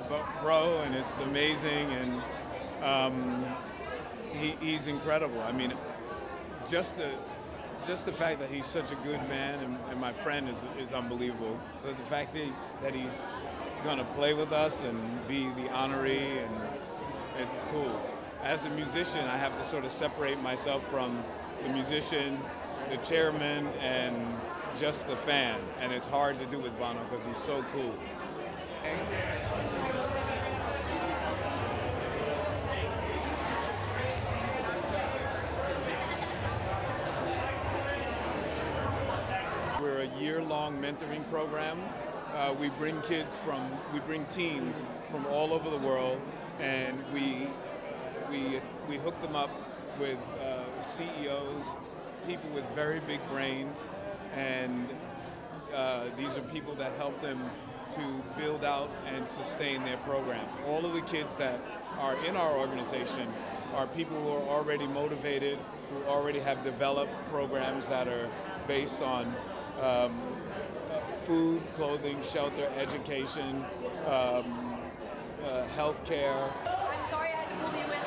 my bro, and it's amazing, and um, he, he's incredible. I mean, just the just the fact that he's such a good man and, and my friend is, is unbelievable. But the fact that, that he's to play with us and be the honoree, and it's cool. As a musician, I have to sort of separate myself from the musician, the chairman, and just the fan. And it's hard to do with Bono because he's so cool. A year-long mentoring program. Uh, we bring kids from, we bring teens from all over the world, and we we we hook them up with uh, CEOs, people with very big brains, and uh, these are people that help them to build out and sustain their programs. All of the kids that are in our organization are people who are already motivated, who already have developed programs that are based on um, food, clothing, shelter, education, um, uh, health care. I'm sorry I had to pull you in